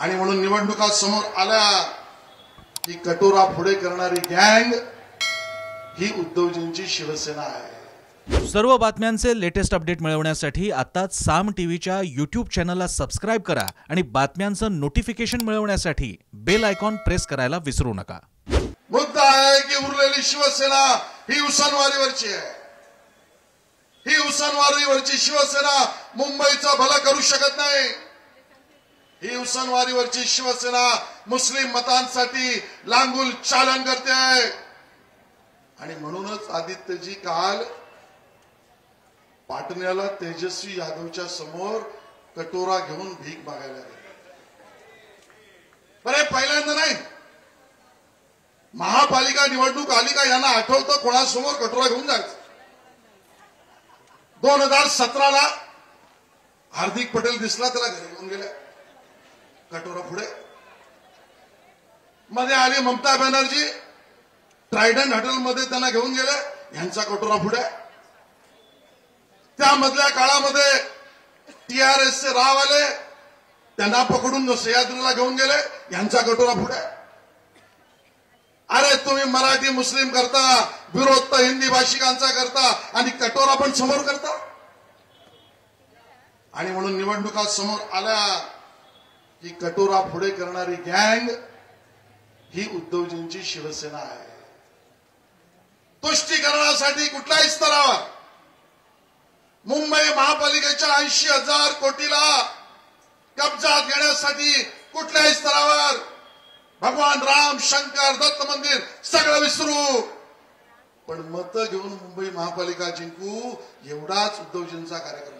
आणि म्हणून निवडणुका समोर आल्या की कटोरा पुढे करणारी गँग ही उद्धवजींची शिवसेना आहे. सर्व बातम्यांचे लेटेस्ट अपडेट मिळवण्यासाठी आताच साम टीव्हीच्या यूट्यूब चॅनलला सबस्क्राईब करा आणि बातम्यांचं नोटिफिकेशन मिळवण्यासाठी बेल आयकॉन प्रेस करायला विसरू नका. मुद्दा आहे की उरलेली शिवसेना ही उसानवारीवरची आहे. ही उसानवारीवरची शिवसेना मुंबईचा भला करू शकत नाही. ही शिवसेना मुस्लिम मतांसाठी लांगुल चालन करते. आणि म्हणूनच आदित्यजी काल पाटण्याला तेजस्वी यादवच्या समोर कटोरा घेऊन भीक मागायला गेले. बरे पहिल्यांदा नाही. महापालिका निवडणूक आली का यांना आठवतं कोणासमोर कटोरा घेऊन जायचं? दोन हजार सतराला हार्दिक पटेल दिसला त्याला घरी घेऊन गेल्या. कटोरा पुढे. मध्ये आली ममता बॅनर्जी. ट्रायडन हॉटेलमध्ये त्यांना घेऊन गेले. यांचा कटोरा पुढे. त्यामधल्या काळामध्ये टीआरएसचे राव आले. त्यांना पकडून सह्याद्रीला घेऊन गेले. यांचा कटोरा पुढे. अरे तुम्ही मराठी मुस्लिम करता विरोध तर हिंदी भाषिकांचा करता आणि कटोरा पण समोर करता. आणि म्हणून निवडणुका समोर आल्या. की कटोरा पुढे करणारी गँग ही उद्धवजींची शिवसेना आहे. तुष्टीकरणासाठी कुठल्याही स्तरावर मुंबई महापालिकेच्या ऐंशी हजार कोटीला कब्जा घेण्यासाठी कुठल्याही स्तरावर भगवान राम शंकर दत्त मंदिर सगळं विसरू. पण मतं घेऊन मुंबई महापालिका जिंकू एवढाच उद्धवजींचा कार्यक्रम.